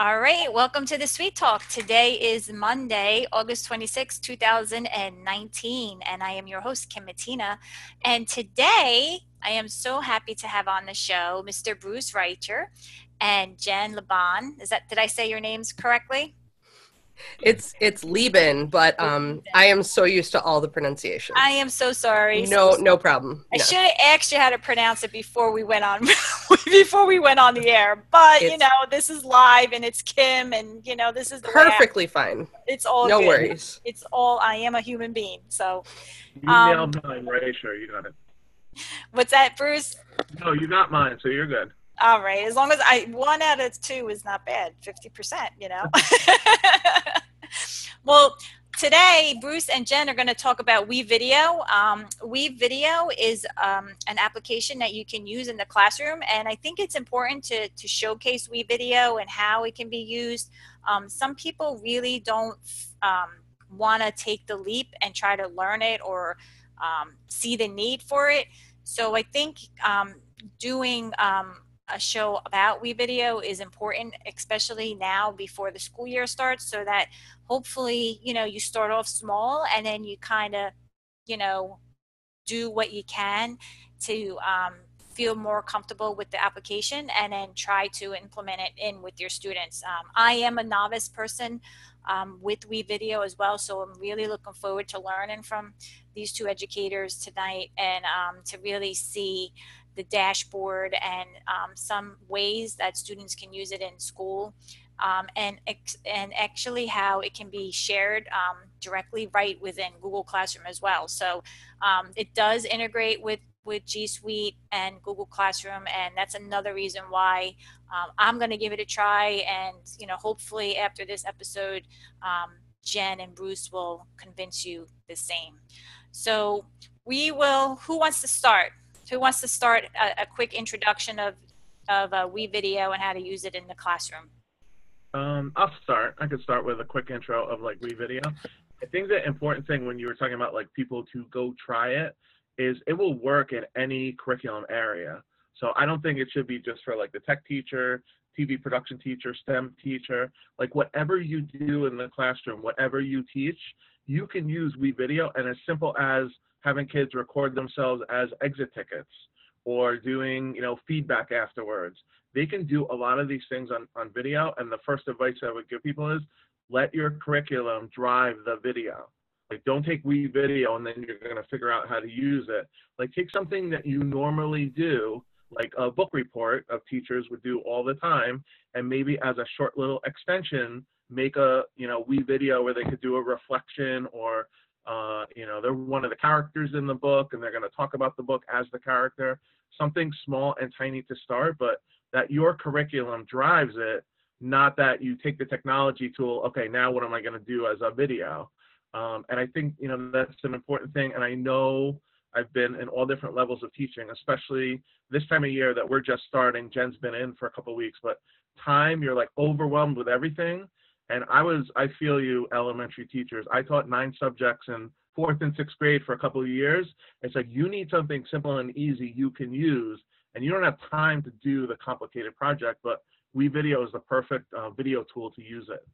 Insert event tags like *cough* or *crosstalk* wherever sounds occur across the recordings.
All right, welcome to the Suite Talk. Today is Monday, August 26, 2019, and I am your host, Kim Matina. And today, I am so happy to have on the show Mr. Bruce Reicher and Jen Laban. Is that did I say your names correctly? It's it's Leban, but um, I am so used to all the pronunciations. I am so sorry. No, so no problem. I should have asked you how to pronounce it before we went on *laughs* before we went on the air. But it's, you know, this is live and it's Kim, and you know, this is perfectly fine. It's all no good. worries. It's all. I am a human being, so. You um, nailed mine, right? Sure, you got it. What's that, Bruce? No, you got mine, so you're good. All right, as long as I one out of two is not bad, fifty percent, you know. *laughs* well, today Bruce and Jen are going to talk about WeVideo. Um, WeVideo is um, an application that you can use in the classroom, and I think it's important to to showcase WeVideo and how it can be used. Um, some people really don't um, want to take the leap and try to learn it or um, see the need for it. So I think um, doing a show about WeVideo is important, especially now before the school year starts, so that hopefully, you know, you start off small and then you kind of, you know, do what you can to um, feel more comfortable with the application and then try to implement it in with your students. Um, I am a novice person um, with WeVideo as well, so I'm really looking forward to learning from these two educators tonight and um, to really see the dashboard and um, some ways that students can use it in school um, and and actually how it can be shared um, directly right within Google Classroom as well. So um, it does integrate with with G Suite and Google Classroom, and that's another reason why um, I'm going to give it a try. And you know, hopefully after this episode, um, Jen and Bruce will convince you the same. So we will. Who wants to start? Who wants to start a, a quick introduction of of uh, WeVideo and how to use it in the classroom? Um, I'll start. I could start with a quick intro of like WeVideo. I think the important thing when you were talking about like people to go try it is it will work in any curriculum area. So I don't think it should be just for like the tech teacher, TV production teacher, STEM teacher, like whatever you do in the classroom, whatever you teach, you can use WeVideo and as simple as having kids record themselves as exit tickets or doing, you know, feedback afterwards. They can do a lot of these things on, on video. And the first advice I would give people is let your curriculum drive the video. Like, don't take WeVideo and then you're going to figure out how to use it. Like, take something that you normally do, like a book report of teachers would do all the time, and maybe as a short little extension, make a you know WeVideo where they could do a reflection or uh, you know they're one of the characters in the book and they're going to talk about the book as the character. Something small and tiny to start, but that your curriculum drives it, not that you take the technology tool. Okay, now what am I going to do as a video? Um, and I think, you know, that's an important thing. And I know I've been in all different levels of teaching, especially this time of year that we're just starting. Jen's been in for a couple weeks, but time, you're like overwhelmed with everything. And I was, I feel you, elementary teachers. I taught nine subjects in fourth and sixth grade for a couple of years. It's like you need something simple and easy you can use, and you don't have time to do the complicated project, but WeVideo is the perfect uh, video tool to use it.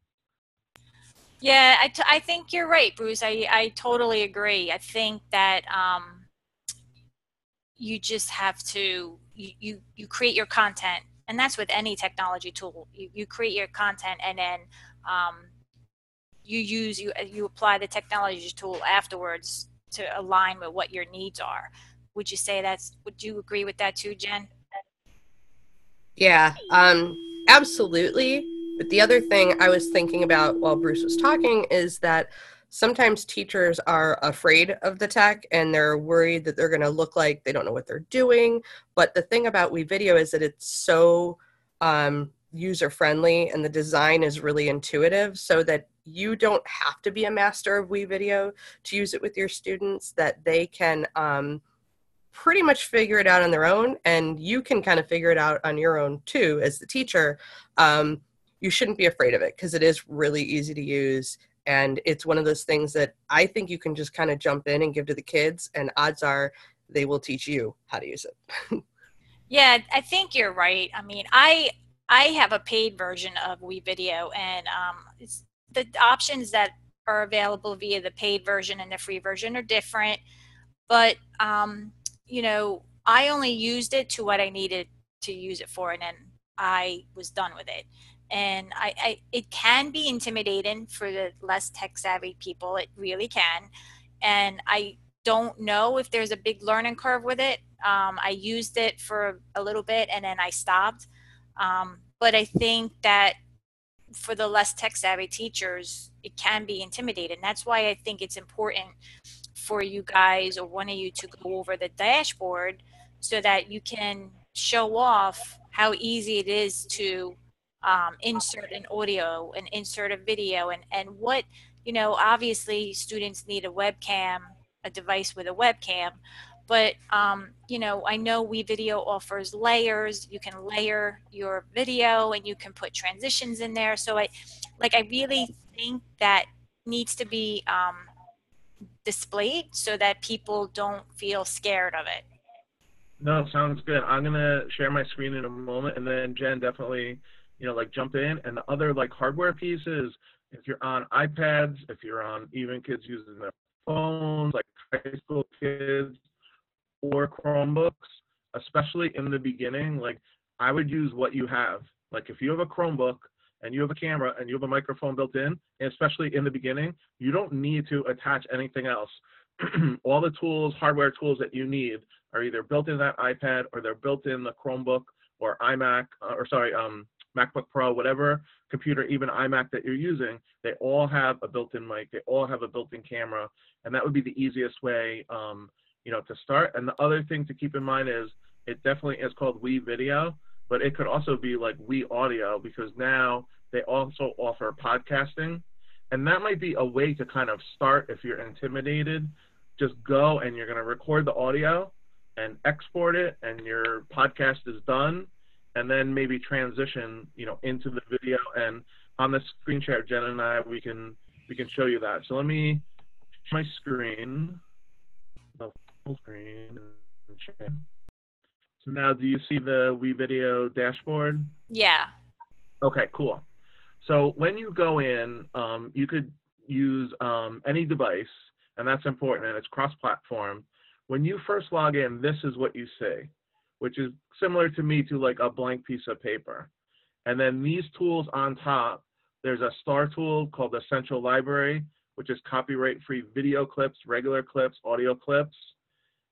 Yeah, I, t- I think you're right, Bruce. I, I totally agree. I think that um, you just have to you, you, you create your content, and that's with any technology tool. You, you create your content, and then um, you use you you apply the technology tool afterwards to align with what your needs are. Would you say that's? Would you agree with that too, Jen? Yeah, um, absolutely. But the other thing I was thinking about while Bruce was talking is that sometimes teachers are afraid of the tech and they're worried that they're going to look like they don't know what they're doing. But the thing about WeVideo is that it's so um, user friendly and the design is really intuitive so that you don't have to be a master of WeVideo to use it with your students, that they can um, pretty much figure it out on their own and you can kind of figure it out on your own too as the teacher. Um, you shouldn't be afraid of it because it is really easy to use and it's one of those things that I think you can just kind of jump in and give to the kids and odds are they will teach you how to use it. *laughs* yeah, I think you're right. I mean, I I have a paid version of WeVideo, and um, the options that are available via the paid version and the free version are different. But um, you know, I only used it to what I needed to use it for, and then I was done with it. And I, I it can be intimidating for the less tech savvy people. It really can. And I don't know if there's a big learning curve with it. Um, I used it for a little bit and then I stopped. Um, but I think that for the less tech savvy teachers, it can be intimidating. That's why I think it's important for you guys or one of you to go over the dashboard so that you can show off how easy it is to um, insert an audio and insert a video and, and what, you know, obviously students need a webcam, a device with a webcam, but um, you know i know we video offers layers. You can layer your video and you can put transitions in there. So i like i really think that needs to be um, displayed so that people don't feel scared of it. No sounds good. I'm going to share my screen in a moment and then jen definitely you know like jump in. And the other like hardware pieces if you're on ipads if you're on even kids using their phones like high school kids or Chromebooks, especially in the beginning, like I would use what you have. Like if you have a Chromebook and you have a camera and you have a microphone built in, especially in the beginning, you don't need to attach anything else. *clears throat* All the tools, hardware tools that you need are either built in that iPad or they're built in the Chromebook or iMac uh, or sorry, um, MacBook Pro, whatever computer, even iMac that you're using, they all have a built-in mic. They all have a built-in camera, and that would be the easiest way um, you know, to start. And the other thing to keep in mind is it definitely is called WeVideo, but it could also be like We Audio because now they also offer podcasting. And that might be a way to kind of start if you're intimidated. Just go and you're going to record the audio and export it, and your podcast is done. And then maybe transition, you know, into the video. And on the screen share, Jen and I, we can we can show you that. So let me my screen full screen So now, do you see the WeVideo dashboard? Yeah. Okay, cool. So when you go in, um, you could use um, any device, and that's important, and it's cross-platform. When you first log in, this is what you see, which is similar to me to like a blank piece of paper. And then these tools on top, there's a star tool called the Essential Library, which is copyright-free video clips, regular clips, audio clips.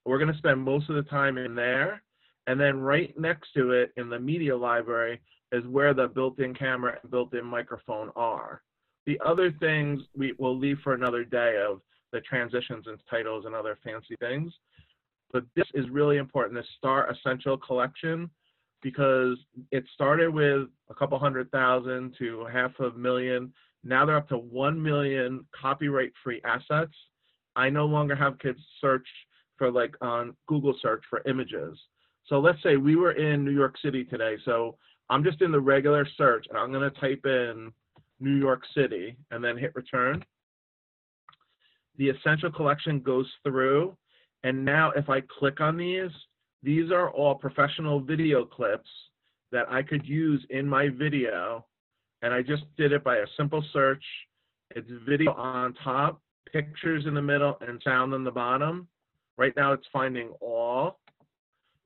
We're going to spend most of the time in there. And then right next to it in the media library is where the built-in camera and built-in microphone are. The other things we will leave for another day of the transitions and titles and other fancy things. But this is really important, this Star Essential Collection, because it started with a couple hundred thousand to half a million. Now they're up to 1 million copyright free assets. I no longer have kids search for like on Google search for images. So let's say we were in New York City today. So I'm just in the regular search and I'm going to type in New York City and then hit return. The essential collection goes through. And now if I click on these, these are all professional video clips that I could use in my video. And I just did it by a simple search. It's video on top, pictures in the middle, and sound on the bottom. Right now it's finding all,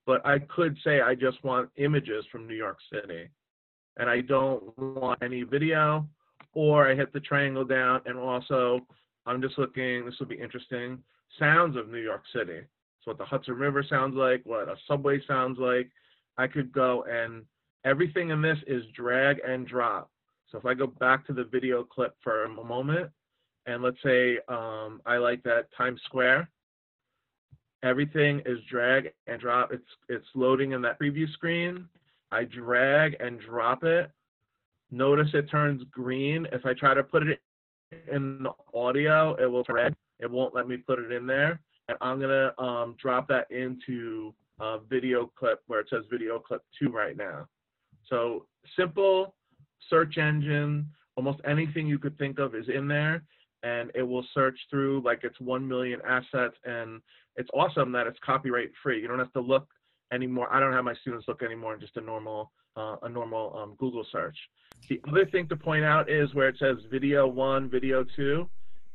but I could say I just want images from New York City and I don't want any video or I hit the triangle down and also I'm just looking, this will be interesting, sounds of New York City. So what the Hudson River sounds like, what a subway sounds like. I could go and everything in this is drag and drop. So if I go back to the video clip for a moment, and let's say um, I like that Times Square, everything is drag and drop. It's it's loading in that preview screen. I drag and drop it. Notice it turns green. If I try to put it in the audio, it will turn red. It won't let me put it in there. And I'm gonna um, drop that into a video clip where it says video clip two right now. So simple search engine, almost anything you could think of is in there and it will search through like it's 1 million assets and it's awesome that it's copyright free you don't have to look anymore i don't have my students look anymore in just a normal uh, a normal um, Google search. The other thing to point out is where it says video one, video two,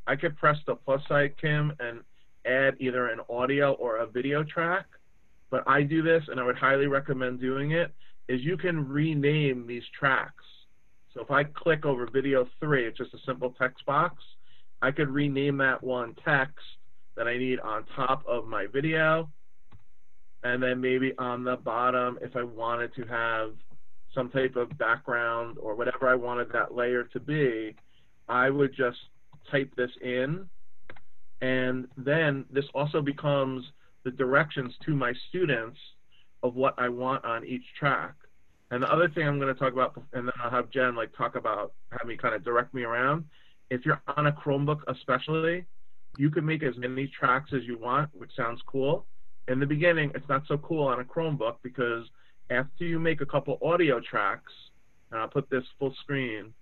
I could press the plus sign, Kim, and add either an audio or a video track. But I do this, and I would highly recommend doing it, is you can rename these tracks. So if I click over video three, it's just a simple text box. I could rename that one text that I need on top of my video. And then maybe on the bottom, if I wanted to have some type of background or whatever I wanted that layer to be, I would just type this in. And then this also becomes the directions to my students of what I want on each track. And the other thing I'm going to talk about, and then I'll have Jen like talk about, have me kind of direct me around. If you're on a Chromebook, especially, you can make as many tracks as you want, which sounds cool. In the beginning, it's not so cool on a Chromebook because after you make a couple audio tracks, and I'll put this full screen,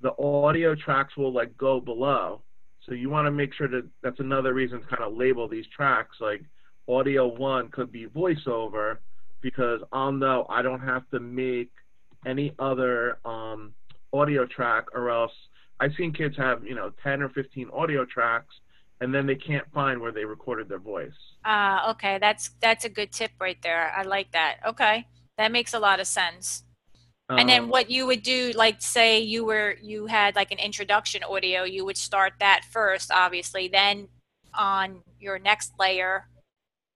the audio tracks will like go below. So you want to make sure that that's another reason to kind of label these tracks like audio one could be voiceover because I'll know I don't have to make any other um, audio track or else I've seen kids have, you know, 10 or 15 audio tracks and then they can't find where they recorded their voice. Ah, uh, okay. That's that's a good tip right there. I like that. Okay. That makes a lot of sense. Um, and then um, what you would do, like say you were you had like an introduction audio, you would start that first, obviously. Then on your next layer,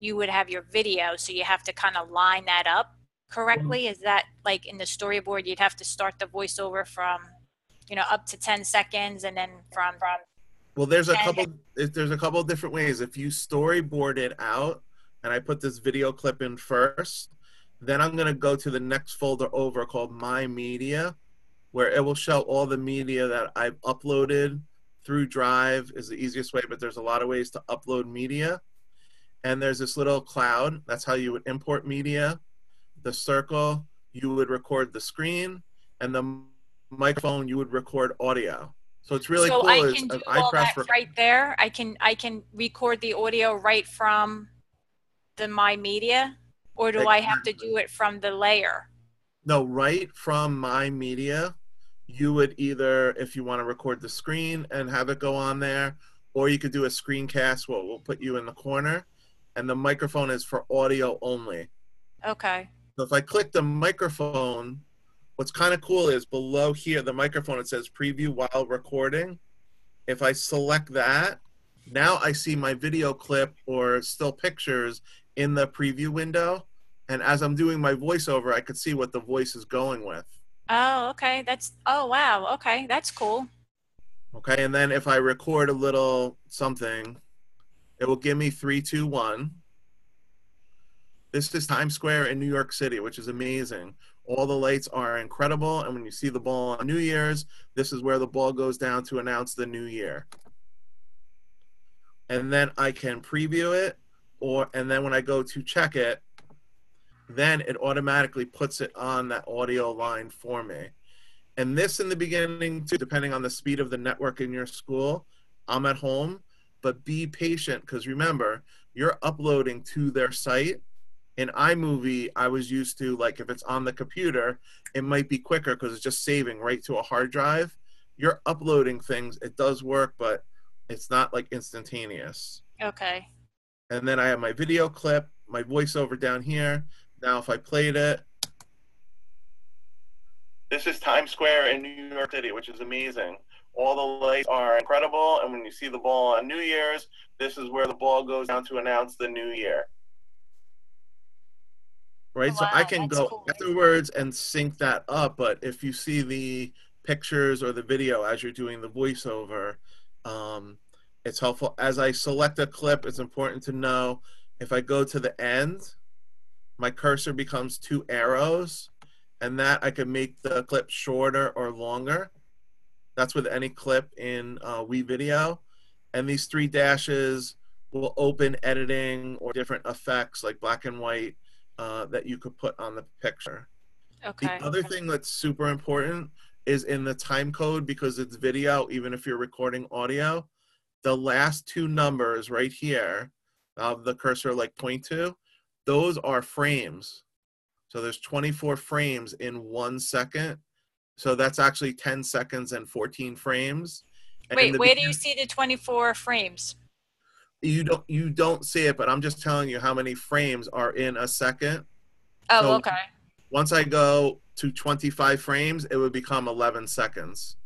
you would have your video. So you have to kind of line that up correctly. Is that like in the storyboard you'd have to start the voiceover from, you know, up to 10 seconds and then from from well there's a couple there's a couple different ways. If you storyboard it out and I put this video clip in first, then I'm going to go to the next folder over called My Media, where it will show all the media that I've uploaded through Drive is the easiest way, but there's a lot of ways to upload media. And there's this little cloud. That's how you would import media. The circle, you would record the screen, and the microphone, you would record audio. So it's really so cool. I can do all that right there. I can I can record the audio right from the My Media or do I have to do it from the layer? No, right from my media, you would either, if you want to record the screen and have it go on there, or you could do a screencast. What we'll put you in the corner, and the microphone is for audio only. Okay. So if I click the microphone, what's kind of cool is below here, the microphone, it says preview while recording. If I select that, now I see my video clip or still pictures in the preview window and as I'm doing my voiceover, I could see what the voice is going with. Oh, okay. That's oh wow. Okay, that's cool. Okay, and then if I record a little something, it will give me three, two, one. This is Times Square in New York City, which is amazing. All the lights are incredible, and when you see the ball on New Year's, this is where the ball goes down to announce the new year. And then I can preview it, or and then when I go to check it, then it automatically puts it on that audio line for me. And this in the beginning, too, depending on the speed of the network in your school, I'm at home, but be patient because remember, you're uploading to their site. In iMovie, I was used to, like, if it's on the computer, it might be quicker because it's just saving right to a hard drive. You're uploading things, it does work, but it's not like instantaneous. Okay. And then I have my video clip, my voiceover down here. Now, if I played it, this is Times Square in New York City, which is amazing. All the lights are incredible, and when you see the ball on New Year's, this is where the ball goes down to announce the new year. Right, wow, so I can go cool. afterwards and sync that up. But if you see the pictures or the video as you're doing the voiceover, um, it's helpful. As I select a clip, it's important to know if I go to the end, my cursor becomes two arrows and that I can make the clip shorter or longer. That's with any clip in uh, WeVideo. And these three dashes will open editing or different effects like black and white uh, that you could put on the picture. Okay. The other thing that's super important is in the time code because it's video, even if you're recording audio, the last two numbers right here of the cursor like point to, those are frames. So there's 24 frames in one second. So that's actually 10 seconds and 14 frames. And Wait, where do you see the 24 frames? You don't you don't see it, but I'm just telling you how many frames are in a second. Oh, So- okay. Once I go to 25 frames, it would become 11 seconds.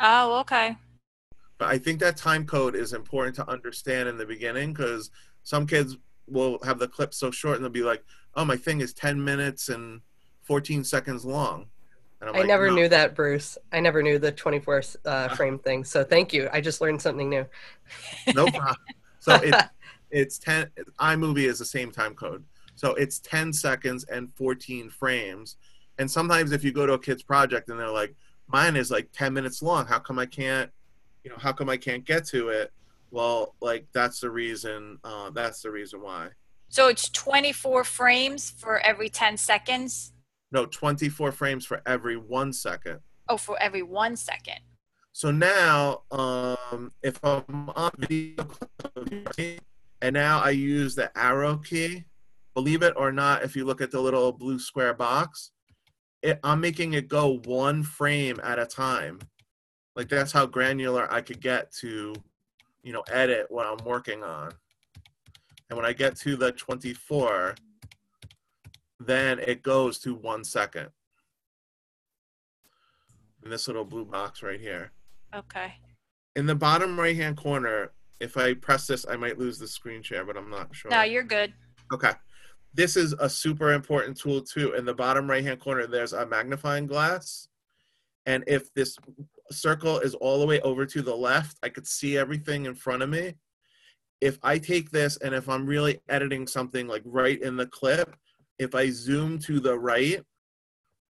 Oh, okay. But I think that time code is important to understand in the beginning because some kids will have the clip so short and they'll be like, "Oh, my thing is 10 minutes and 14 seconds long." And I'm I like, never "No." knew that, Bruce. I never knew the 24 uh, *laughs* frame thing. So thank you. I just learned something new. No problem. So it's *laughs* it's 10 iMovie is the same time code. So it's 10 seconds and 14 frames. And sometimes if you go to a kid's project and they're like, mine is like 10 minutes long, how come I can't, you know, how come I can't get to it? Well, like that's the reason, uh, that's the reason why. So it's 24 frames for every 10 seconds. No, 24 frames for every one second. Oh, for every one second. So now, um, if I'm on video and now I use the arrow key, believe it or not, if you look at the little blue square box, it, I'm making it go one frame at a time. Like that's how granular I could get to, you know, edit what I'm working on. And when I get to the 24, then it goes to one second. In this little blue box right here Okay. in the bottom right hand corner, if I press this, I might lose the screen share, but I'm not sure. No, you're good. Okay. This is a super important tool too. In the bottom right hand corner, there's a magnifying glass. And if this circle is all the way over to the left, I could see everything in front of me. If I take this and if I'm really editing something like right in the clip, if I zoom to the right,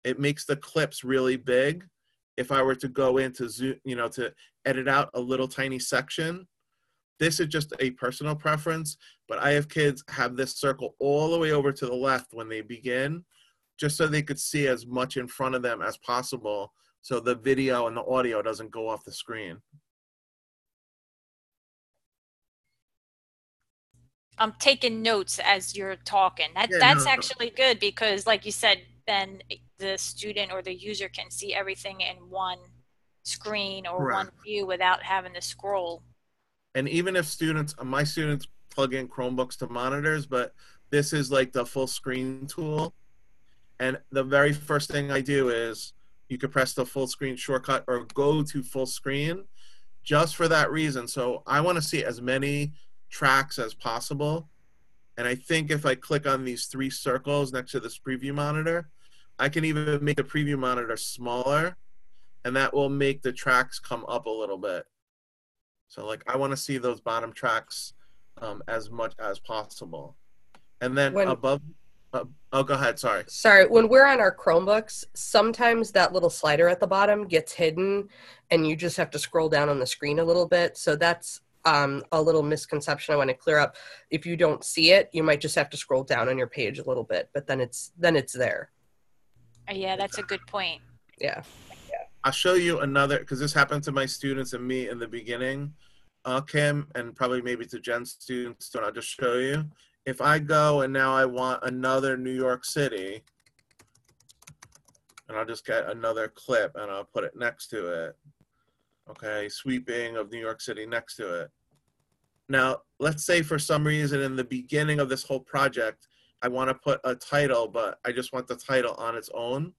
it makes the clips really big. If I were to go into zoom, you know, to edit out a little tiny section, this is just a personal preference but I have kids have this circle all the way over to the left when they begin, just so they could see as much in front of them as possible, so the video and the audio doesn't go off the screen. I'm taking notes as you're talking. That Yeah, that's no, no. actually good because, like you said, then the student or the user can see everything in one screen or one view without having to scroll. And even if students, uh, my students plug in Chromebooks to monitors, but this is like the full screen tool. And the very first thing I do is you can press the full screen shortcut or go to full screen just for that reason. So I want to see as many tracks as possible. And I think if I click on these three circles next to this preview monitor, I can even make the preview monitor smaller and that will make the tracks come up a little bit. So like I want to see those bottom tracks um, as much as possible. And then When- above, uh, oh, go ahead. Sorry. Sorry, when we're on our Chromebooks, sometimes that little slider at the bottom gets hidden and you just have to scroll down on the screen a little bit. So that's um, a little misconception I want to clear up. If you don't see it, you might just have to scroll down on your page a little bit, but then it's then it's there. Uh, Yeah, that's a good point. Yeah. I'll show you another because this happened to my students and me in the beginning, uh, Kim, and probably maybe to Jen's students. So I'll just show you. If I go and now I want another New York City, and I'll just get another clip and I'll put it next to it. Okay, sweeping of New York City next to it. Now, let's say for some reason in the beginning of this whole project, I want to put a title, but I just want the title on its own.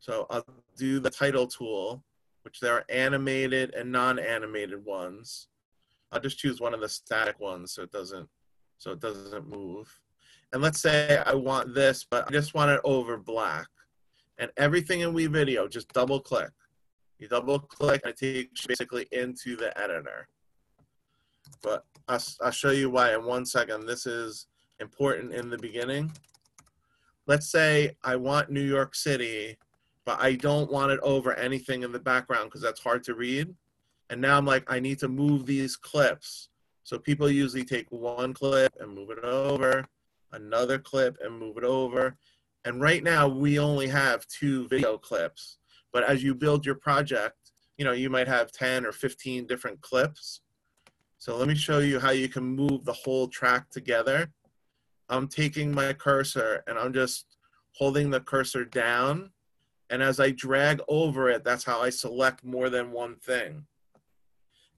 So I'll do the title tool, which there are animated and non-animated ones. I'll just choose one of the static ones so it doesn't so it doesn't move. And let's say I want this, but I just want it over black. And everything in WeVideo, just double click. You double click and it takes you basically into the editor. But I'll, I'll show you why in one second. This is important in the beginning. Let's say I want New York City but I don't want it over anything in the background because that's hard to read. And now I'm like, I need to move these clips. So people usually take one clip and move it over, another clip and move it over. And right now we only have two video clips. But as you build your project, you know, you might have 10 or 15 different clips. So let me show you how you can move the whole track together. I'm taking my cursor and I'm just holding the cursor down. And as I drag over it, that's how I select more than one thing.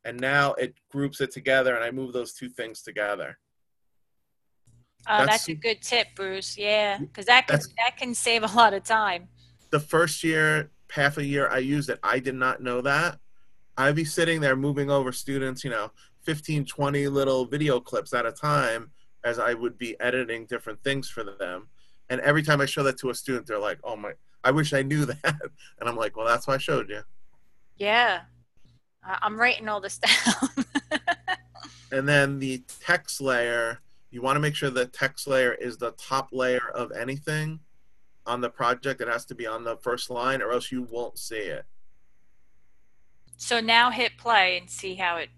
And now it groups it together and I move those two things together. Oh, That's- that's a good tip, Bruce. Yeah, because that can that can save a lot of time. the first year, half a year I used it, I did not know that. I'd be sitting there moving over students, you know, 15, 20 little video clips at a time as I would be editing different things for them. And every time I show that to a student, they're like, oh my, I wish I knew *laughs* that. And I'm like, well, that's why I showed you. Yeah, I'm writing all this *laughs* down. And then the text layer, you want to make sure the text layer is the top layer of anything on the project. It has to be on the first line or else you won't see it. so now hit play and see how it.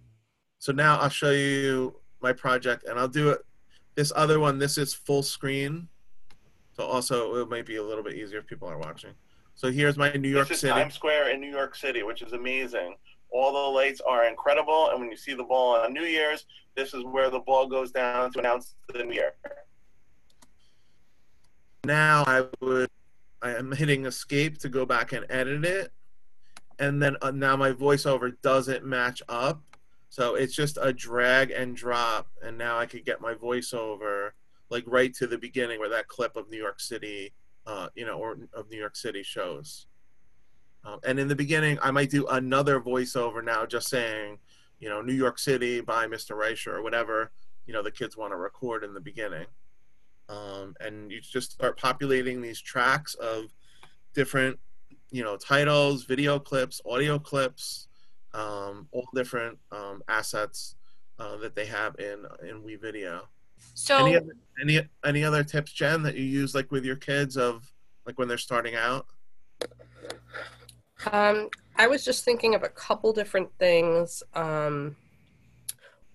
So now I'll show you my project and I'll do it. This other one, this is full screen. So also it might be a little bit easier if people are watching. So here's my New York this is City. Times Square in New York City, which is amazing. All the lights are incredible, and when you see the ball on New Year's, this is where the ball goes down to announce the New Year. Now I would, I am hitting escape to go back and edit it. And then uh, now my voiceover doesn't match up. So it's just a drag and drop. And now I could get my voiceover like right to the beginning where that clip of New York City, uh, you know, or of New York City shows. Um, and in the beginning, I might do another voiceover now just saying, you know, New York City by Mr. Reicher or whatever, you know, the kids want to record in the beginning um, and you just start populating these tracks of different you know titles video clips audio clips um, all different um, assets uh, that they have in in WeVideo. So Any other, any any other tips, Jen, that you use like with your kids of like when they're starting out? Um, I was just thinking of a couple different things. Um,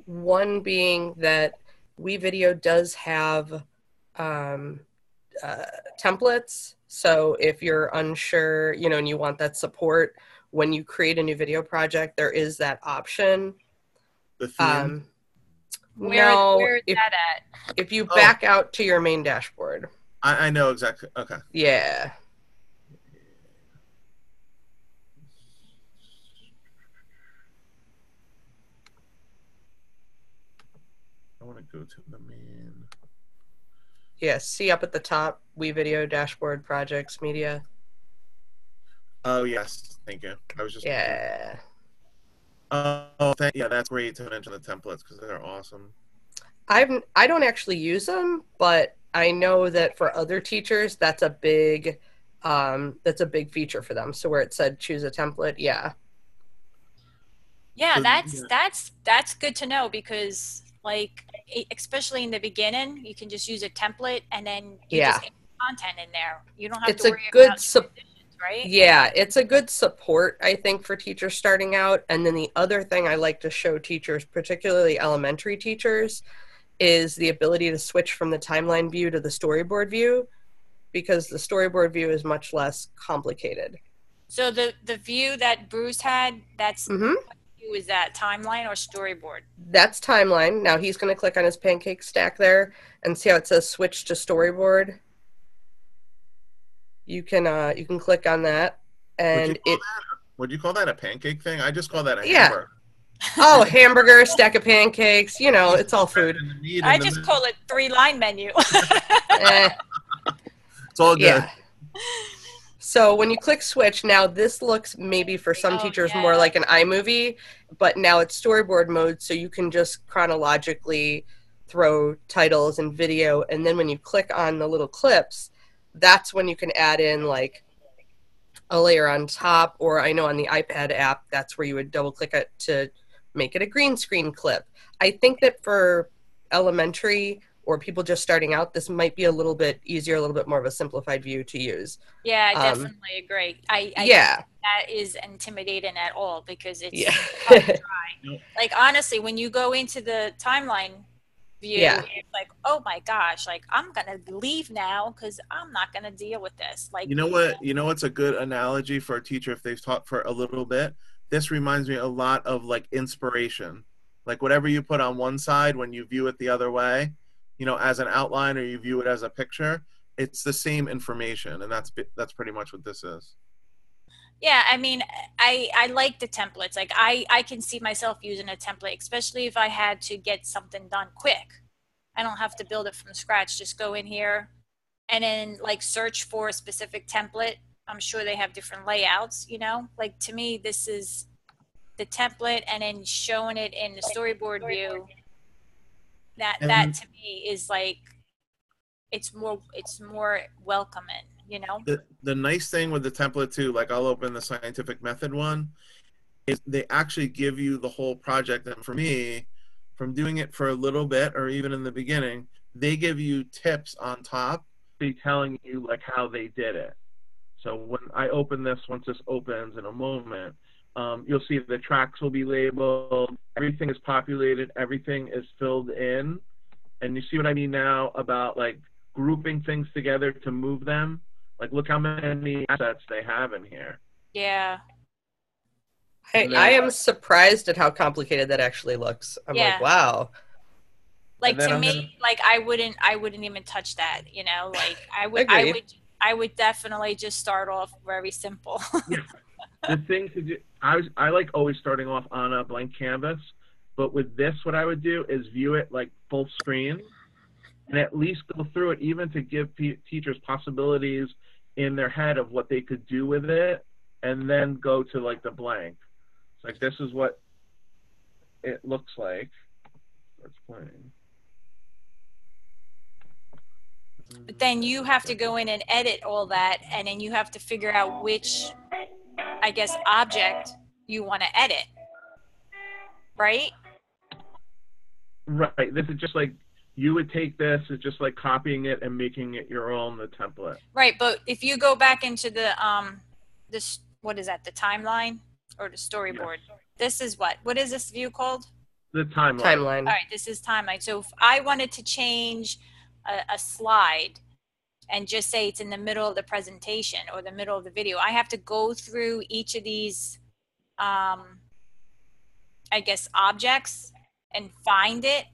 one being that WeVideo does have um, uh, templates. So if you're unsure, you know, and you want that support when you create a new video project, there is that option. The theme. Um, where no, where is if, that at? if you Oh. back out to your main dashboard, I, I know exactly. Okay. yeah. I want to go to the main. Yeah, see up at the top, WeVideo dashboard projects media. Oh yes, thank you. I was just Yeah. Oh, thank, yeah, that's great to mention the templates because they're awesome. I've I don't actually use them, but I know that for other teachers, that's a big um, that's a big feature for them. So where it said choose a template, yeah, Yeah, that's yeah. that's that's good to know because like especially in the beginning, you can just use a template and then you Yeah. just content in there. You don't have It's to a worry good about sup- transitions, right? yeah, it's a good support I think for teachers starting out. And then the other thing I like to show teachers, particularly elementary teachers, is the ability to switch from the timeline view to the storyboard view, because the storyboard view is much less complicated. So the the view that Bruce had, that's hmm view is that timeline or storyboard? that's timeline. Now he's going to click on his pancake stack there and see how it says switch to storyboard. You can uh you can click on that and call it Would you call that a pancake thing? I just call that a Yeah. hamburger. oh hamburger stack of pancakes you know it's all food And the meat I just middle. call it three line menu. *laughs* Eh, It's all good. yeah so when you click switch now this looks maybe for some Oh, teachers yeah. more like an iMovie but now it's storyboard mode so you can just chronologically throw titles and video and then when you click on the little clips that's when you can add in like a layer on top or i know on the ipad app that's where you would double click it to make it a green screen clip i think that for elementary or people just starting out this might be a little bit easier a little bit more of a simplified view to use yeah, I Um, definitely agree. I, I yeah that is intimidating at all because it's yeah cut and dry. like honestly when you go into the timeline view Yeah. it's like oh my gosh like i'm gonna leave now because i'm not gonna deal with this like You know what? You know what's a good analogy for a teacher if they've taught for a little bit? This reminds me a lot of like inspiration. Like whatever you put on one side when you view it the other way, you know, as an outline or you view it as a picture, it's the same information, and that's that's pretty much what this is. Yeah, I mean, I I like the templates. Like I I can see myself using a template, especially if I had to get something done quick. I don't have to build it from scratch. Just go in here and then like search for a specific template. I'm sure they have different layouts, you know? Like to me this is the template and then showing it in the storyboard view. That that to me is like it's more it's more welcoming you know? The, the nice thing with the template too like i'll open the scientific method one is they actually give you the whole project. And for me from doing it for a little bit or even in the beginning they give you tips on top be telling you like how they did it. So when i open this once this opens in a moment um, you'll see the tracks will be labeled everything is populated everything is filled in. And you see what i mean now about like grouping things together to move them like, look how many assets they have in here. Yeah. Hey, I am surprised at how complicated that actually looks. I'm yeah. like, wow. Like to I'm me, gonna... like I wouldn't, I wouldn't even touch that. You know, like *laughs* I would, I would, I would definitely just start off very simple. *laughs* yeah. The thing to do, I was, I like always starting off on a blank canvas, but with this, what I would do is view it like full screen, and at least go through it, even to give p- teachers possibilities in their head of what they could do with it and then go to like the blank. It's like this is what it looks like. Let's playing. But then you have to go in and edit all that and then you have to figure out which I guess object you want to edit. Right? Right. This is just like you would take this as just like copying it and making it your own the template. Right but if you go back into the um this what is that the timeline or the storyboard? Yes. this is what? What is this view called? The timeline. Timeline. All right this is timeline. So if i wanted to change a, a slide and just say it's in the middle of the presentation or the middle of the video i have to go through each of these um i guess objects and find it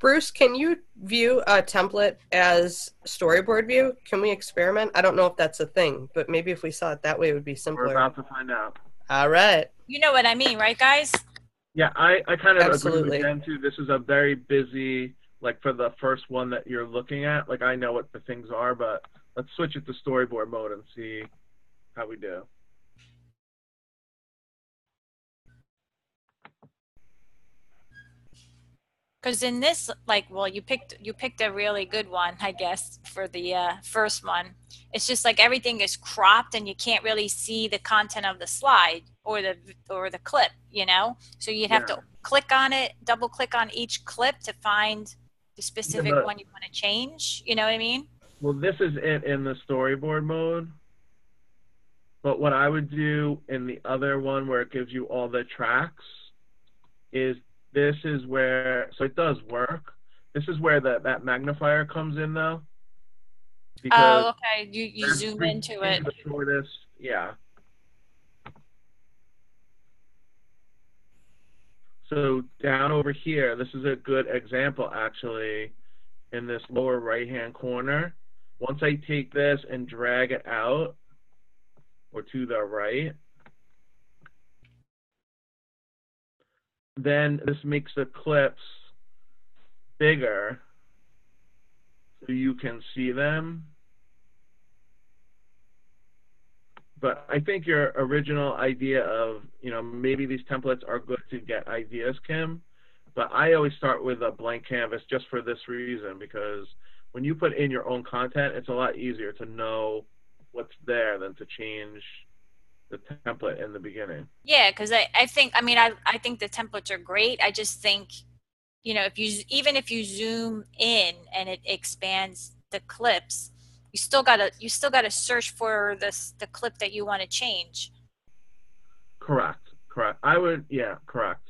Bruce, can you view a template as storyboard view? Can we experiment? I don't know if that's a thing, but maybe if we saw it that way, it would be simpler. We're about to find out. All right. You know what I mean, right, guys? Yeah, I, I kind of Absolutely. agree with Jen too. This is a very busy, like for the first one that you're looking at. Like I know what the things are, but let's switch it to storyboard mode and see how we do. Because in this like well you picked you picked a really good one i guess for the uh, first one. It's just like everything is cropped and you can't really see the content of the slide or the or the clip you know? So you'd have yeah. to click on it double click on each clip to find the specific yeah, one you want to change you know what i mean? Well this is it in the storyboard mode. But what i would do in the other one where it gives you all the tracks is this is where so it does work. This is where that that magnifier comes in though. Oh, okay. You you zoom into it. The shortest, yeah. So down over here, this is a good example actually in this lower right hand corner. Once I take this and drag it out or to the right, then this makes the clips bigger so you can see them. But I think your original idea of, you know, maybe these templates are good to get ideas, Kim. But I always start with a blank canvas just for this reason, because when you put in your own content, it's a lot easier to know what's there than to change the template in the beginning. Yeah, because I, I think I mean I, I think the templates are great. I just think, you know, if you even if you zoom in and it expands the clips, you still gotta you still gotta search for this the clip that you want to change. Correct. Correct. I would yeah, correct.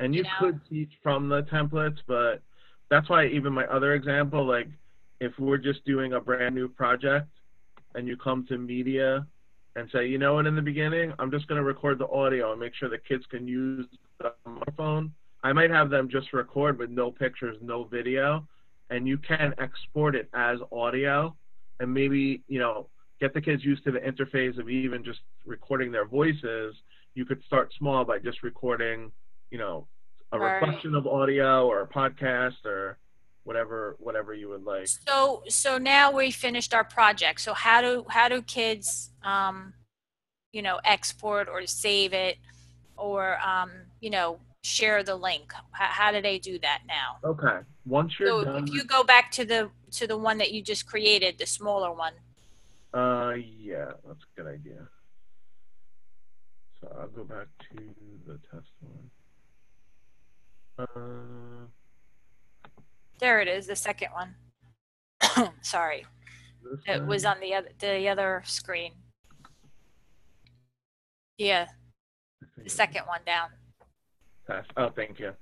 And you, you know? could teach from the templates, but that's why even my other example, like if we're just doing a brand new project and you come to media and say, you know what, in the beginning, I'm just going to record the audio and make sure the kids can use the microphone. I might have them just record with no pictures, no video, and you can export it as audio and maybe you know get the kids used to the interface of even just recording their voices. You could start small by just recording, you know, a Right. reflection of audio or a podcast or whatever whatever you would like. So so now we finished our project. So how do how do kids um you know export or save it or um you know share the link? How, how do they do that now? Okay. Once you're So done, if you go back to the to the one that you just created, the smaller one. uh, yeah, that's a good idea. So I'll go back to the test one. Uh, There it is, the second one. *coughs* Sorry, it was on the other the other screen. Yeah, the second one down. Oh, thank you.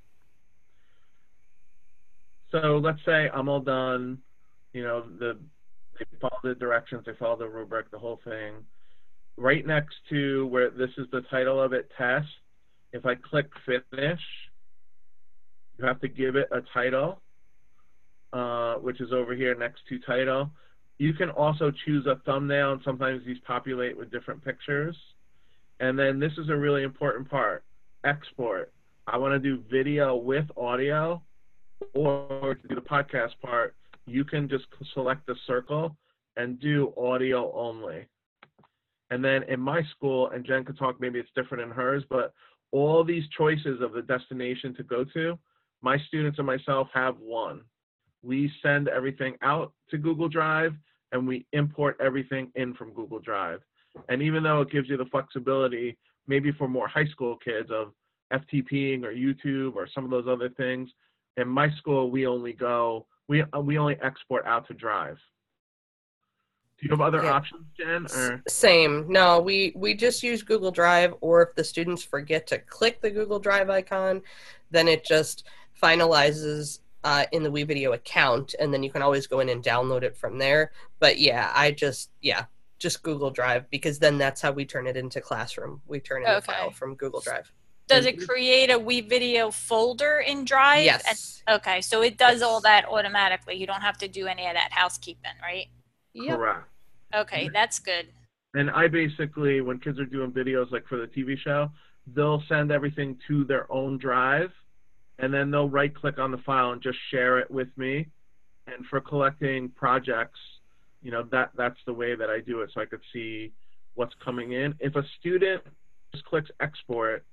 So let's say I'm all done. You know, the they follow the directions, they follow the rubric, the whole thing. Right next to where this is the title of it, test. If I click finish, you have to give it a title, uh, which is over here next to title. You can also choose a thumbnail, and sometimes these populate with different pictures. And then this is a really important part export. I want to do video with audio or to do the podcast part, you can just select the circle and do audio only. And then in my school, and Jen could talk, maybe it's different in hers, but all these choices of the destination to go to, my students and myself have one. We send everything out to Google Drive and we import everything in from Google Drive. And even though it gives you the flexibility, maybe for more high school kids of FTPing or YouTube or some of those other things, in my school we only go we uh, we only export out to Drive. Do you have other Yeah. options, Jen? Or Same. No, we we just use Google Drive, or if the students forget to click the Google Drive icon, then it just finalizes uh, in the WeVideo account, and then you can always go in and download it from there. But yeah, I just yeah, just Google Drive because then that's how we turn it into Classroom. We turn in the Okay. file from Google Drive. Does it create a WeVideo folder in Drive? And- Yes. okay, so it does all that automatically. You don't have to do any of that housekeeping, right? Yep. correct. Okay, that's good. And I basically, when kids are doing videos like for the TV show, they'll send everything to their own drive, and then they'll right click on the file and just share it with me. And for collecting projects, you know that that's the way that I do it, so I could see what's coming in. If a student just clicks export,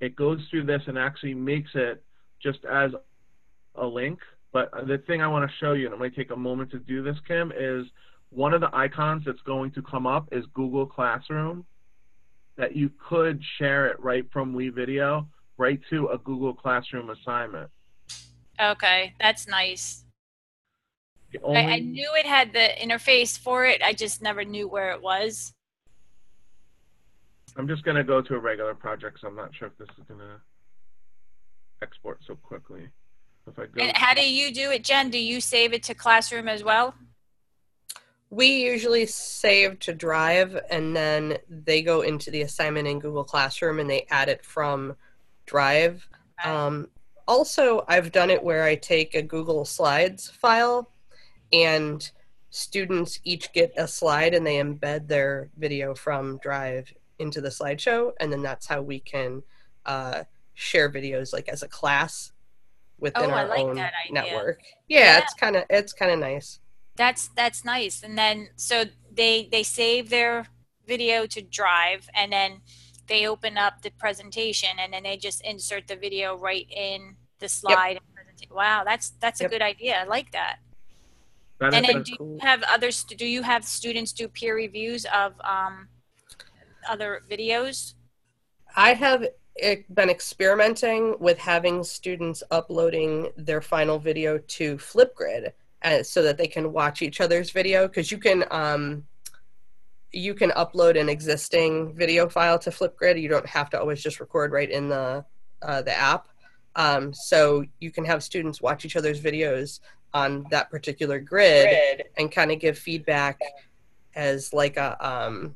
it goes through this and actually makes it just as a link. But the thing I want to show you, and it might take a moment to do this, Kim, is one of the icons that's going to come up is Google Classroom. That you could share it right from WeVideo right to a Google Classroom assignment. Okay, that's nice. The I, I knew it had the interface for it. I just never knew where it was. I'm just gonna go to a regular project, so I'm not sure if this is gonna export so quickly. If I go, And how do you do it, Jen? Do you save it to Classroom as well? We usually save to Drive, and then they go into the assignment in Google Classroom, and they add it from Drive. Um, also, I've done it where I take a Google Slides file, and students each get a slide, and they embed their video from Drive into the slideshow, and then that's how we can uh, share videos like as a class within Oh, our like own network. Yeah, Yeah. it's kind of it's kind of nice. That's that's nice. And then so they they save their video to Drive, and then they open up the presentation, and then they just insert the video right in the slide. and presenta- Wow, that's that's a Yep. good idea. I like that. that And then a- do you have other do you have students do peer reviews of um, other videos? I have eh, been experimenting with having students uploading their final video to Flipgrid uh, so that they can watch each other's video because you can um, you can upload an existing video file to Flipgrid. You don't have to always just record right in the uh, the app. Um, so you can have students watch each other's videos on that particular grid and kind of give feedback as like a um,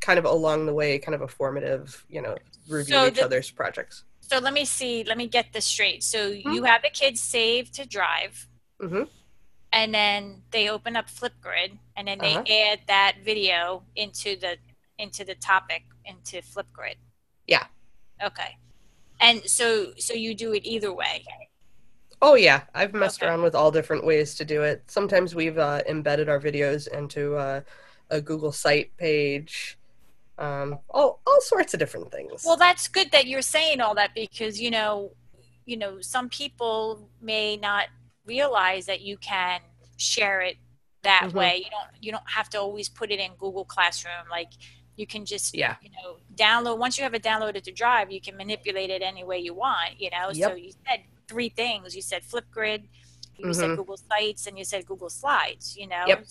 kind of along the way, kind of a formative, you know, review So each the- other's projects. So let me see. Let me get this straight. So Hmm? you have the kids saved to Drive, Mhm. and then they open up Flipgrid, and then they Uh-huh. add that video into the into the topic into Flipgrid. Yeah. Okay. And so so you do it either way. Oh yeah, I've messed Okay. around with all different ways to do it. Sometimes we've uh, embedded our videos into uh, a Google Site page. Um, all all sorts of different things. Well, that's good that you're saying all that because you know, you know, some people may not realize that you can share it that Mhm. way. You don't you don't have to always put it in Google Classroom. Like you can just Yeah. you know download once you have it downloaded to Drive, you can manipulate it any way you want. You know, so you said three things. You said Flipgrid, you said Mhm. Google Sites, and you said Google Slides. You know, Yep.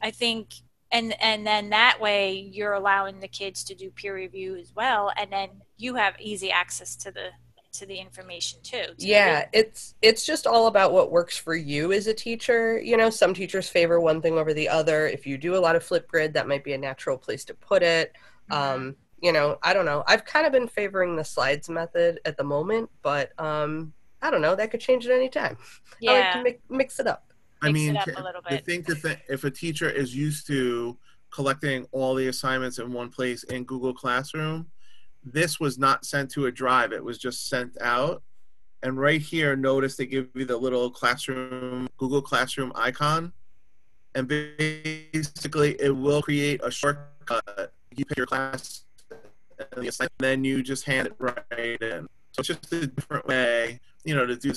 I think and and then that way you're allowing the kids to do peer review as well and then you have easy access to the to the information too to yeah, vid- it's it's just all about what works for you as a teacher. You know, some teachers favor one thing over the other. If you do a lot of Flipgrid, that might be a natural place to put it. Mhm. Um, you know, I don't know. I've kind of been favoring the slides method at the moment, but um, I don't know. That could change at any time. *laughs* I like yeah to mi- mix it up. I Mix it mean, up t- a little I think that if a teacher is used to collecting all the assignments in one place in Google Classroom, this was not sent to a drive. It was just sent out. And right here, notice they give you the little classroom, Google Classroom icon. And basically, it will create a shortcut. You pick your class, and then you just hand it right in. So it's just a different way, you know, to do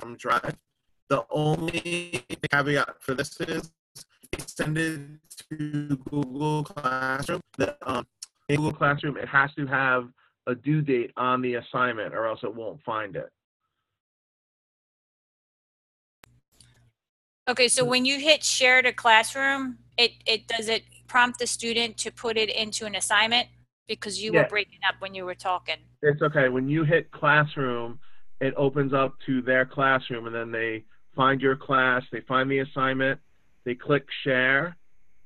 from Drive. The only caveat for this is they send it to Google Classroom. The, um, in Google Classroom, it has to have a due date on the assignment, or else it won't find it. okay so when you hit share to classroom it it does it prompt the student to put it into an assignment because you were breaking up when you were talking It's okay. When you hit Classroom, it opens up to their classroom, and then they find your class, they find the assignment, they click Share,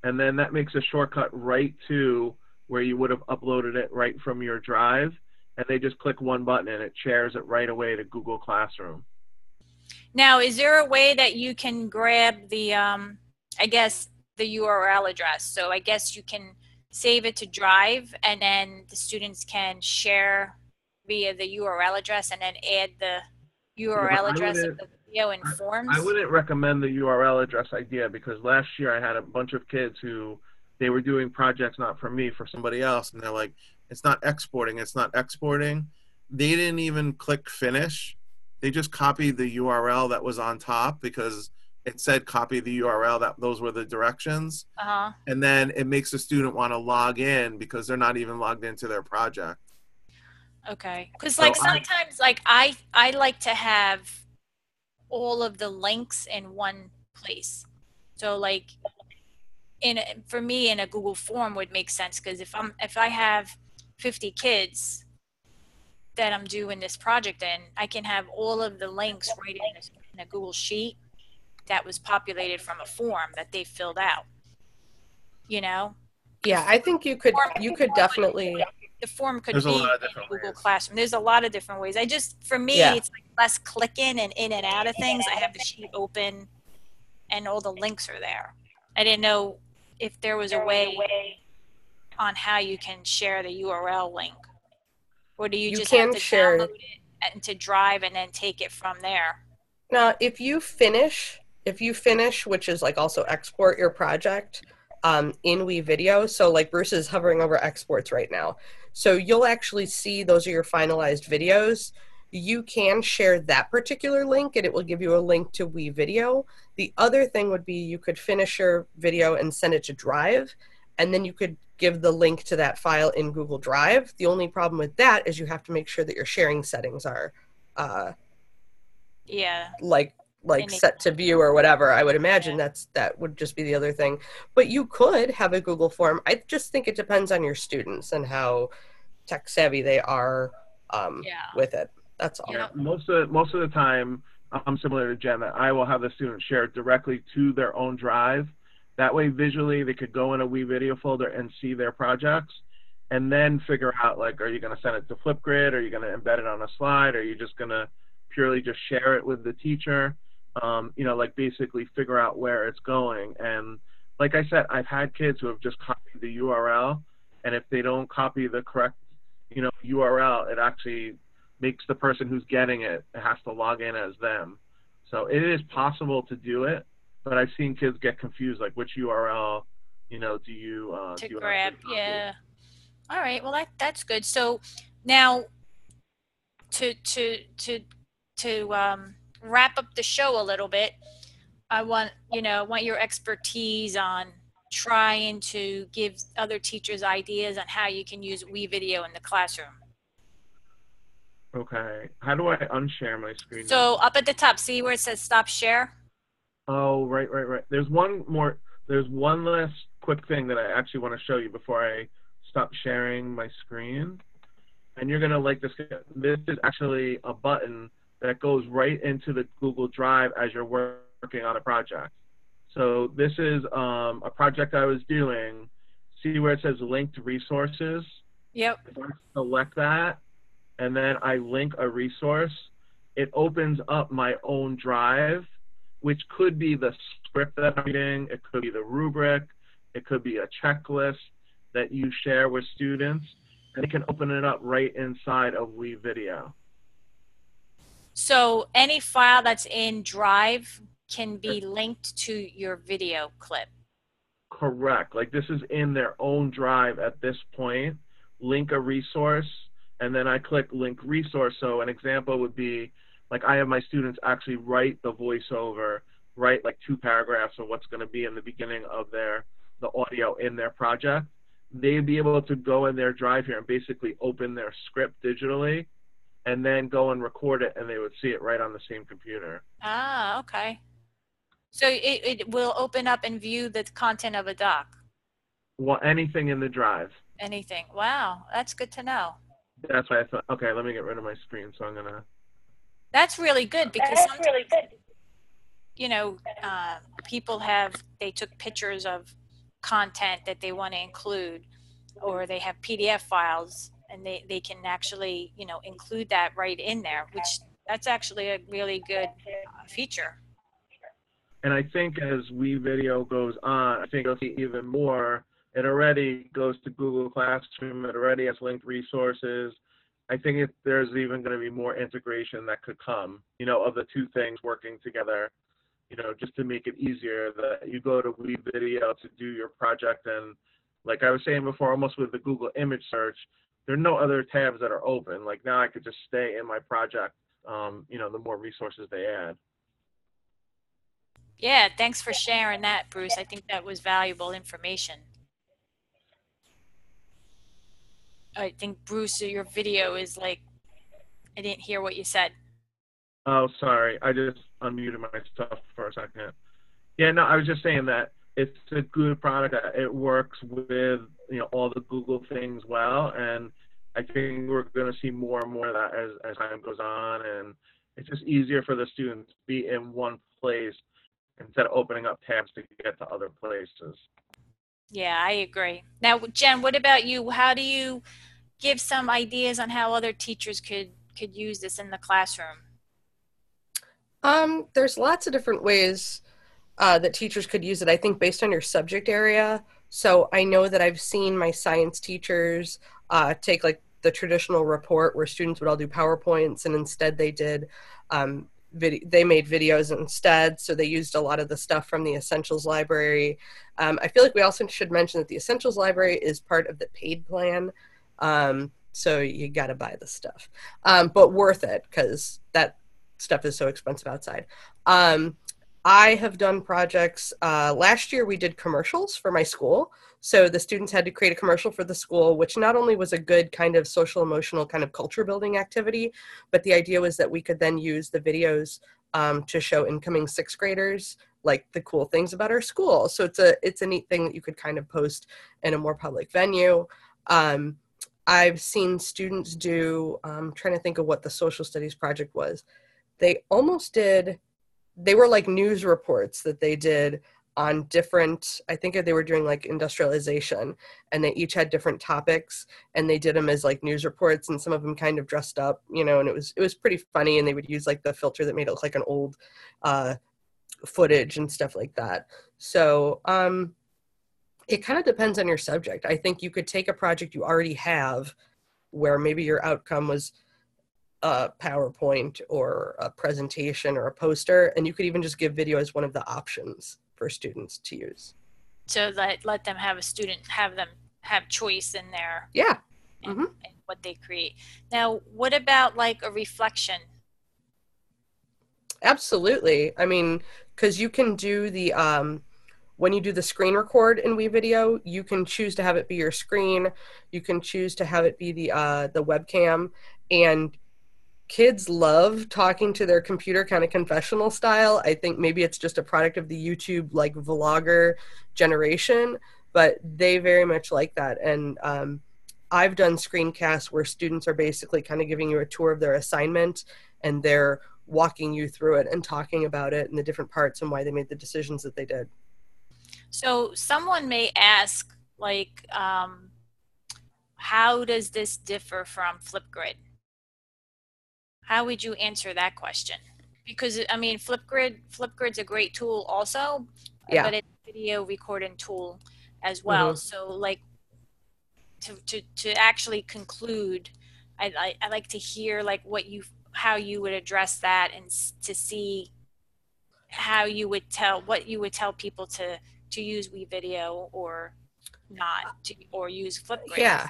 and then that makes a shortcut right to where you would have uploaded it right from your drive, and they just click one button and it shares it right away to Google Classroom. now is there a way that you can grab the um i guess the url address so i guess you can save it to drive and then the students can share via the url address and then add the url address of the video in forms I wouldn't recommend the URL address idea because last year I had a bunch of kids who they were doing projects not for me for somebody else. And they're like it's not exporting it's not exporting. They didn't even click finish. They just copied the url that was on top because it said copy the url that those were the directions. Uh-huh. And then it makes the student want to log in because they're not even logged into their project. Okay. Because So like I- sometimes like I I like to have all of the links in one place. So like in a- for me in a Google form would make sense because if I'm if I have 50 kids that I'm doing this project in, I can have all of the links right in a, in a Google sheet that was populated from a form that they filled out. You know, Yeah, I think you could you could definitely the form could There's a be in Google ways. Classroom. There's a lot of different ways. I just, for me, Yeah. it's like less clicking and in and out of things. I have the sheet open, and all the links are there. I didn't know if there was a way on how you can share the URL link, or do you, You just can have to share- download it into Drive and then take it from there? Now, if you finish, if you finish, which is like also export your project um, in WeVideo, so like Bruce is hovering over exports right now. So you'll actually see those are your finalized videos. You can share that particular link and it will give you a link to WeVideo. The other thing would be you could finish your video and send it to Drive, and then you could give the link to that file in Google Drive. The only problem with that is you have to make sure that your sharing settings are uh, Yeah. like like They set to view or whatever i would imagine that's that would just be the other thing but you could have a google form i just think it depends on your students and how tech savvy they are um, Yeah. with it that's all Yeah. most of most of the time I'm similar to Jen that I will have the student share it directly to their own drive. That way visually they could go in a WeVideo folder and see their projects and then figure out like are you going to send it to Flipgrid? Are you going to embed it on a slide? Are you just going to purely just share it with the teacher? um, you know, like basically figure out where it's going. And like I said, I've had kids who have just copied the URL, and if they don't copy the correct, you know, URL, it actually makes the person who's getting it has to log in as them. So it is possible to do it, but I've seen kids get confused, like which URL, you know, do you uh, to do grab? copy? Yeah. All right. Well, that that's good. So now, to to to to um, wrap up the show a little bit, I want you know want your expertise on trying to give other teachers ideas on how you can use WeVideo in the classroom. Okay. How do I unshare my screen? So up at the top, see where it says stop share? Oh, right, right, right. There's one more. There's one last quick thing that I actually want to show you before I stop sharing my screen. And you're gonna like this. This is actually a button that goes right into the Google Drive as you're working on a project. So this is um, a project I was doing. See where it says linked resources? Yep. If I select that and then I link a resource, it opens up my own drive, which could be the script that I'm reading, it could be the rubric, it could be a checklist that you share with students, and it can open it up right inside of WeVideo. So any file that's in Drive can be linked to your video clip. Correct. Like this is in their own drive at this point. Link a resource, and then I click link resource. So an example would be like I have my students actually write the voiceover, write like two paragraphs of what's going to be in the beginning of their the audio in their project. They'd be able to go in their drive here and basically open their script digitally and then go and record it and they would see it right on the same computer. Ah, okay. So it, it will open up and view the content of a doc. Well, anything in the drive. Anything. Wow, that's good to know. That's why I thought, okay, let me get rid of my screen. So I'm gonna. That's really good because sometimes, really good. you know, uh, people have, they took pictures of content that they want to include or they have PDF files and they, they can actually, you know, include that right in there, which that's actually a really good uh, feature. And I think as WeVideo goes on, I think you'll see even more. It already goes to Google Classroom. It already has linked resources. I think it, there's even going to be more integration that could come, you know, of the two things working together, you know, just to make it easier that you go to WeVideo to do your project. And like I was saying before, almost with the Google image search, there are no other tabs that are open. Like now I could just stay in my project, um, you know, the more resources they add. Yeah, thanks for sharing that, Bruce. I think that was valuable information. I think Bruce, your video is like, I didn't hear what you said. Oh, sorry. I just unmuted my stuff for a second. Yeah, no, I was just saying that it's a good product. It works with you know all the Google things well, and I think we're going to see more and more of that as as time goes on, and it's just easier for the students to be in one place instead of opening up tabs to get to other places. Yeah, I agree. Now, Jen, what about you? How do you give some ideas on how other teachers could could use this in the classroom? Um, there's lots of different ways uh, that teachers could use it. I think based on your subject area. So I know that I've seen my science teachers uh, take like the traditional report where students would all do PowerPoints, and instead they did um, They made videos instead. So they used a lot of the stuff from the Essentials Library. Um, I feel like we also should mention that the Essentials Library is part of the paid plan. Um, so you got to buy the stuff, um, but worth it because that stuff is so expensive outside. Um, I have done projects. Uh, last year, we did commercials for my school. So the students had to create a commercial for the school, which not only was a good kind of social emotional kind of culture building activity, but the idea was that we could then use the videos um, to show incoming sixth graders like the cool things about our school. So it's a it's a neat thing that you could kind of post in a more public venue. Um, I've seen students do. I'm um, trying to think of what the social studies project was. They almost did they were like news reports that they did on different i think they were doing like industrialization and they each had different topics and they did them as like news reports and some of them kind of dressed up you know and it was it was pretty funny and they would use like the filter that made it look like an old uh footage and stuff like that. So um it kind of depends on your subject. I think you could take a project you already have where maybe your outcome was a PowerPoint or a presentation or a poster, and you could even just give video as one of the options for students to use. So let let them have a student have them have choice in their yeah in, mm-hmm. in what they create. Now, what about like a reflection? Absolutely. I mean, because you can do the um, when you do the screen record in WeVideo, you can choose to have it be your screen. You can choose to have it be the uh, the webcam, and kids love talking to their computer kind of confessional style. I think maybe it's just a product of the YouTube like vlogger generation, but they very much like that. And um, I've done screencasts where students are basically kind of giving you a tour of their assignment and they're walking you through it and talking about it and the different parts and why they made the decisions that they did. So someone may ask, like, um, how does this differ from Flipgrid? How would you answer that question? Because I mean, Flipgrid, Flipgrid's a great tool also, yeah. but it's a video recording tool as well. Mm-hmm. So like to, to, to actually conclude, I, I, I like to hear like what you, how you would address that and to see how you would tell, what you would tell people to, to use WeVideo or not to, or use Flipgrid. Yeah.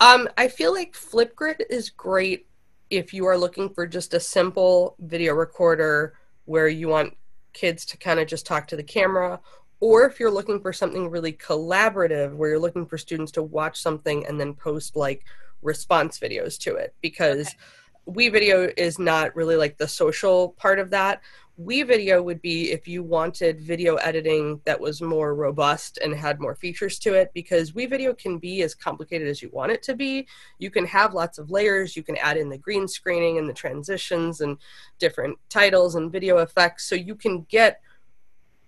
Um, I feel like Flipgrid is great if you are looking for just a simple video recorder where you want kids to kind of just talk to the camera, or if you're looking for something really collaborative where you're looking for students to watch something and then post like response videos to it because okay. WeVideo is not really like the social part of that WeVideo would be if you wanted video editing that was more robust and had more features to it because WeVideo can be as complicated as you want it to be. You can have lots of layers, you can add in the green screening and the transitions and different titles and video effects. So you can get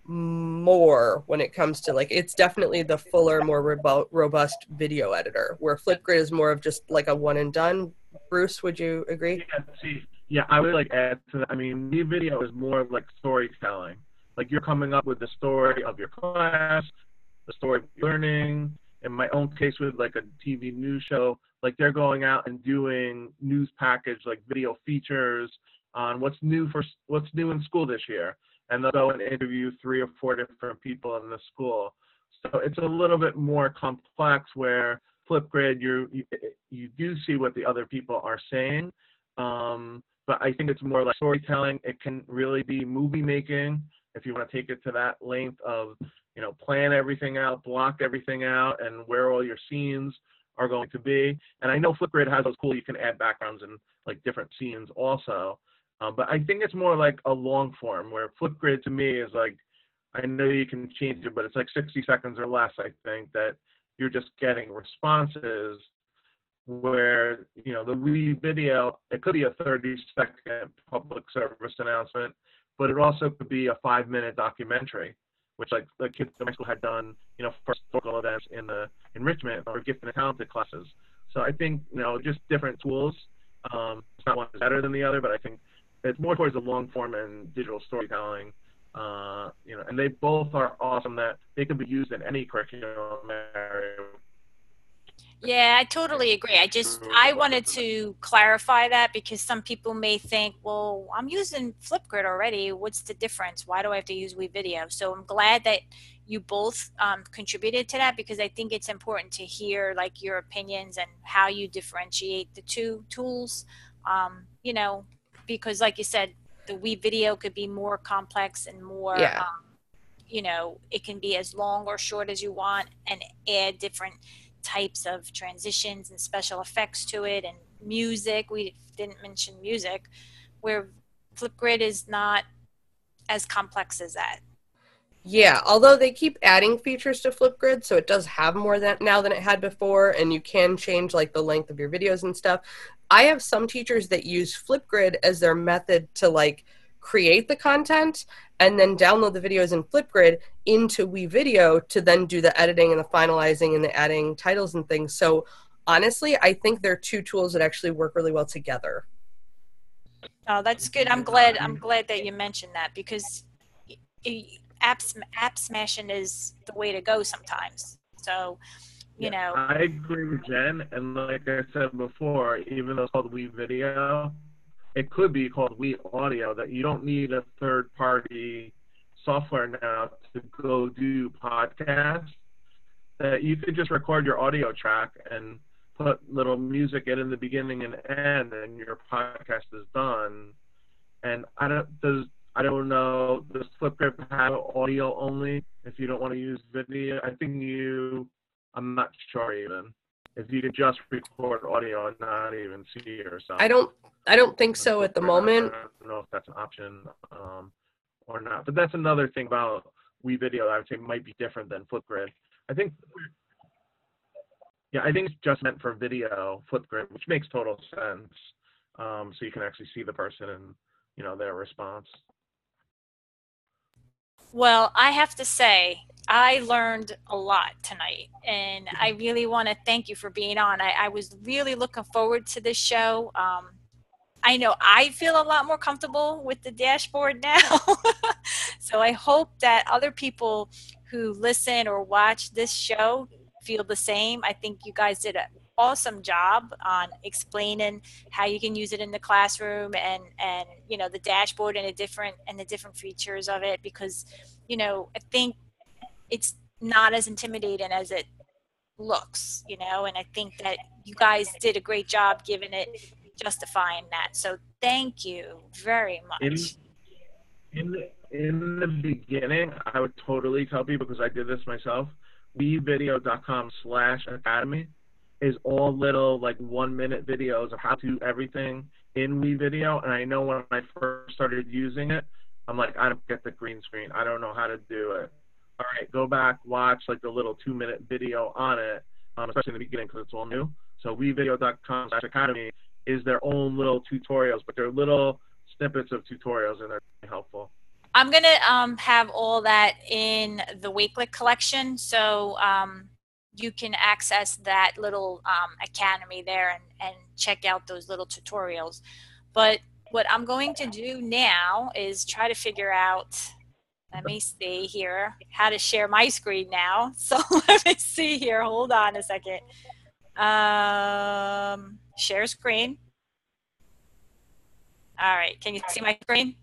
more when it comes to like it's definitely the fuller more robust video editor where flipgrid is more of just like a one and done. Bruce would you agree? Yeah see yeah, I would like add to that. I mean, the video is more of like storytelling. Like you're coming up with the story of your class, the story of learning. In my own case, with like a TV news show, like they're going out and doing news package like video features on what's new for what's new in school this year, and they'll go and interview three or four different people in the school. So it's a little bit more complex where Flipgrid, you you do see what the other people are saying. Um, but I think it's more like storytelling. It can really be movie making if you want to take it to that length of, you know, plan everything out, block everything out, and where all your scenes are going to be. And I know Flipgrid has those cool, you can add backgrounds and like different scenes also. Um, but I think it's more like a long form where Flipgrid to me is like, I know you can change it, but it's like 60 seconds or less, I think, that you're just getting responses where know the video—it could be a 30 second public service announcement but it also could be a five minute documentary which like the kids in my school had done you know for historical events in the enrichment or gifted and talented classes. So i think you know just different tools um, it's not one is better than the other but i think it's more towards the long form and digital storytelling uh, you know and they both are awesome that they can be used in any curriculum yeah, I totally agree. I just I wanted to clarify that because some people may think, well, I'm using Flipgrid already. What's the difference? Why do I have to use WeVideo? So I'm glad that you both um, contributed to that because I think it's important to hear like your opinions and how you differentiate the two tools. Um, you know, because like you said, the WeVideo could be more complex and more. Yeah. Um, you know, it can be as long or short as you want and add different types of transitions and special effects to it and music. We didn't mention music, where Flipgrid is not as complex as that. Yeah, although they keep adding features to Flipgrid, so it does have more than now than it had before, and you can change like the length of your videos and stuff. I have some teachers that use Flipgrid as their method to like create the content and then download the videos in Flipgrid into WeVideo to then do the editing and the finalizing and the adding titles and things. So honestly, I think they're two tools that actually work really well together. Oh, that's good. I'm glad. I'm glad that you mentioned that because apps app smashing is the way to go sometimes. So, you yeah, know. I agree with Jen, and like I said before, even though it's called We Video, it could be called We Audio. That you don't need a third party software now to go do podcasts. That you could just record your audio track and put little music in in the beginning and end, and your podcast is done. And I don't does I don't know does Flipgrid have audio only if you don't want to use video. I think you I'm not sure even if you could just record audio and not even see yourself. I don't I don't think so at the moment. I don't know if that's an option um, or not. But that's another thing about WeVideo I would say might be different than Flipgrid. I think yeah, I think it's just meant for video Flipgrid, which makes total sense. Um, so you can actually see the person and you know their response. Well, I have to say, I learned a lot tonight, and I really want to thank you for being on. I, I was really looking forward to this show. Um, I know I feel a lot more comfortable with the dashboard *laughs* now. so I hope that other people who listen or watch this show feel the same. I think you guys did an awesome job on explaining how you can use it in the classroom and and you know the dashboard and the different and the different features of it because you know I think it's not as intimidating as it looks, you know, and I think that you guys did a great job giving it justifying that. So thank you very much. In, in the in the beginning, I would totally tell people because I did this myself wevideo.com slash academy is all little like one minute videos of how to do everything in WeVideo. And I know when I first started using it, I'm like, I don't get the green screen. I don't know how to do it. All right, go back, watch like the little two minute video on it, um, especially in the beginning because it's all new. So wevideo.com slash academy is their own little tutorials, but they're little snippets of tutorials and they're helpful. I'm going to um, have all that in the Wakelet collection. So um, you can access that little um, academy there and, and check out those little tutorials. But what I'm going to do now is try to figure out, let me see here, how to share my screen now. *laughs* So let me see here. Hold on a second. Um, share screen. All right. Can you see my screen?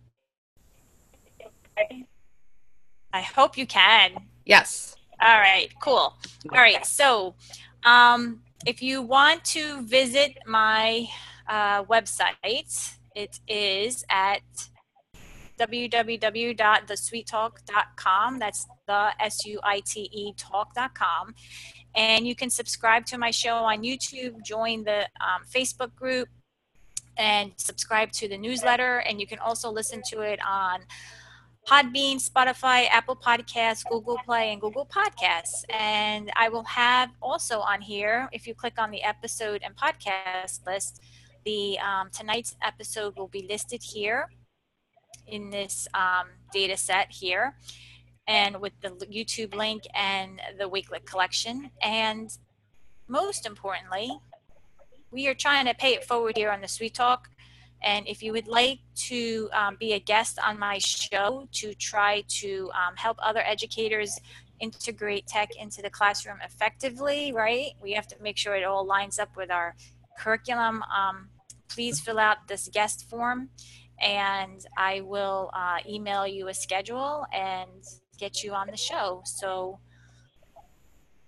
I hope you can. Yes. All right, cool. All right, so um, if you want to visit my uh, website, it is at www.thesuitetalk.com. That's the S U I T E talk.com. And you can subscribe to my show on YouTube, join the um, Facebook group, and subscribe to the newsletter. And you can also listen to it on Podbean, Spotify, Apple Podcasts, Google Play, and Google Podcasts. And I will have also on here, if you click on the episode and podcast list, the um, tonight's episode will be listed here in this um, data set here and with the YouTube link and the Wakelet collection. And most importantly, we are trying to pay it forward here on the Suite Talk and if you would like to um, be a guest on my show to try to um, help other educators integrate tech into the classroom effectively, right? We have to make sure it all lines up with our curriculum. Um, please fill out this guest form and I will uh, email you a schedule and get you on the show. So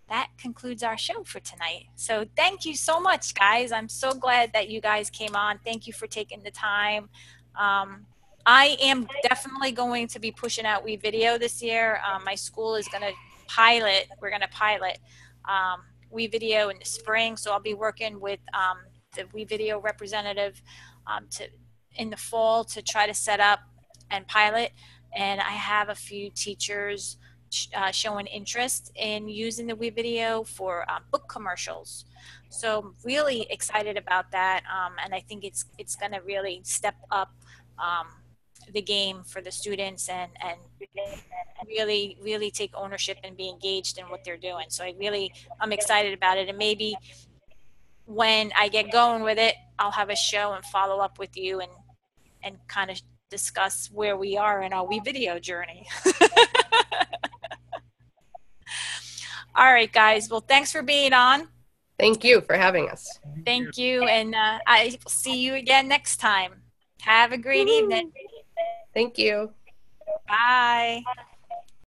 that concludes our show for tonight. So thank you so much, guys. I'm so glad that you guys came on. Thank you for taking the time. Um, I am definitely going to be pushing out WeVideo this year. Um, my school is going to pilot. We're going to pilot um, WeVideo in the spring. So I'll be working with um, the WeVideo representative um, to in the fall to try to set up and pilot. And I have a few teachers uh, showing interest in using the WeVideo for um, book commercials. So really excited about that, um, and I think it's it's going to really step up um, the game for the students and and really really take ownership and be engaged in what they're doing. So I really I'm excited about it, and maybe when I get going with it, I'll have a show and follow up with you and and kind of discuss where we are in our WeVideo journey. *laughs* All right, guys. Well, thanks for being on. Thank you for having us. Thank you, and uh, I will see you again next time. Have a great evening. Thank you. Bye.